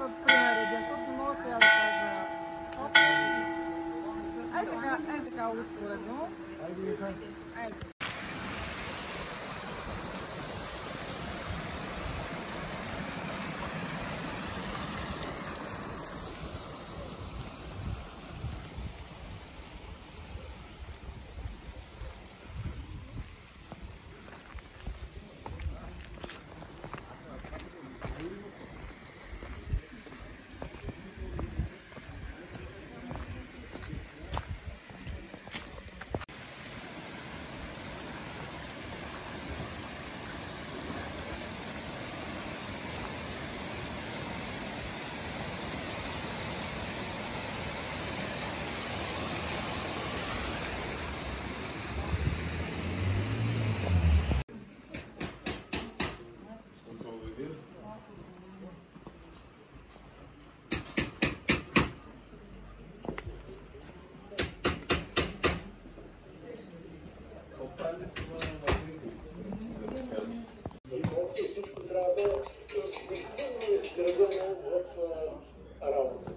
nos prinerege, tot nu o să iasă въобще всичко трябва да бъде инстинктивно изградено в работа.